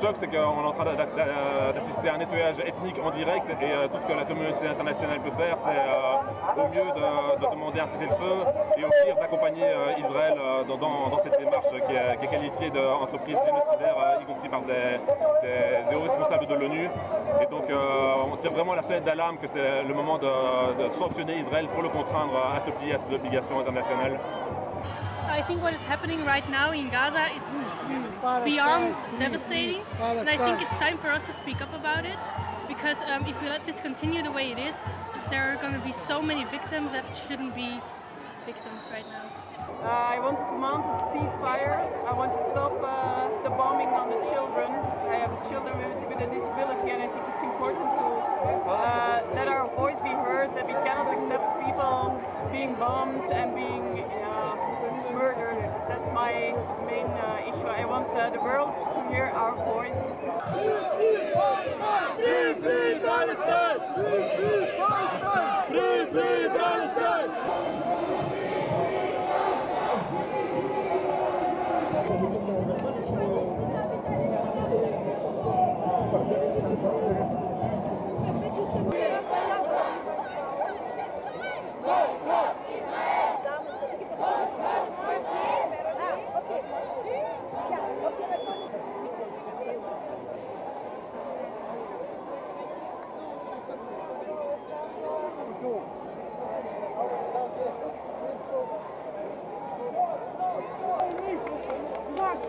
choque, c'est qu'on est en train d'assister à un nettoyage ethnique en direct et euh, tout ce que la communauté internationale peut faire, c'est euh, au mieux de, demander un cessez-le-feu et au pire d'accompagner euh, Israël dans, cette démarche qui est, qualifiée d'entreprise génocidaire, y compris par des, hauts responsables de l'ONU. Et donc on tire vraiment la sonnette d'alarme que c'est le moment de sanctionner Israël pour le contraindre à se plier à ses obligations internationales. I think what is happening right now in Gaza is beyond devastating. And I think it's time for us to speak up about it because um, if we let this continue the way it is, there are going to be so many victims that shouldn't be victims right now. Uh, I want to demand a ceasefire. I want to stop uh, being bombed and being murdered. That's my main uh, issue. I want uh, the world to hear our voice. Free Palestine! Free, Palestine! Free, Palestine! Free Palestine!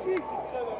Qu'est-ce